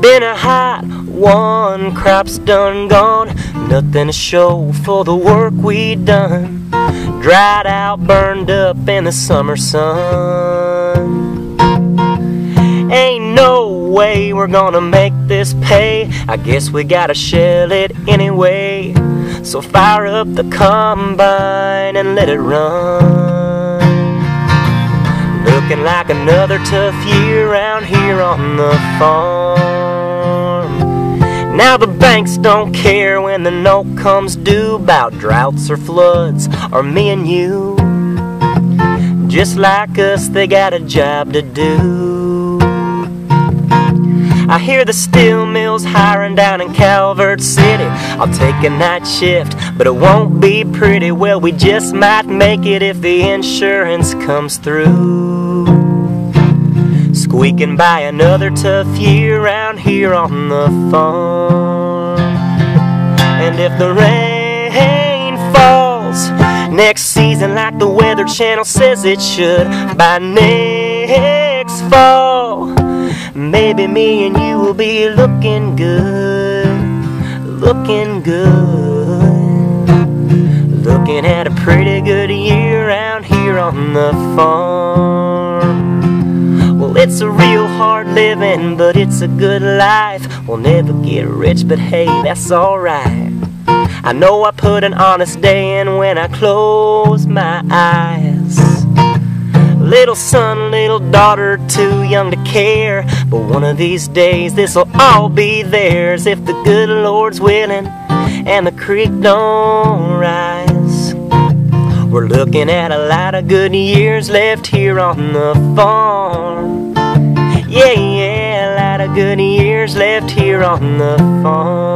been a hot one, crop's done gone. Nothing to show for the work we done. Dried out, burned up in the summer sun. Ain't no way we're gonna make this pay. I guess we gotta shell it anyway. So fire up the combine and let it run. Looking like another tough year around here on the farm. Now the banks don't care when the note comes due about droughts or floods or me and you. Just like us, they got a job to do. I hear the steel mills hiring down in Calvert City. I'll take a night shift, but it won't be pretty. Well, we just might make it if the insurance comes through. Squeaking by another tough year around here on the farm. And if the rain falls next season like the Weather Channel says it should, by next fall, maybe me and you will be looking good, looking good. Looking at a pretty good year around here on the farm. It's a real hard living, but it's a good life. We'll never get rich, but hey, that's alright. I know I put an honest day in when I close my eyes. Little son, little daughter, too young to care. But one of these days, this'll all be theirs if the good Lord's willing and the creek don't rise. We're looking at a lot of good years left here on the farm. Yeah, yeah, a lot of good years left here on the farm.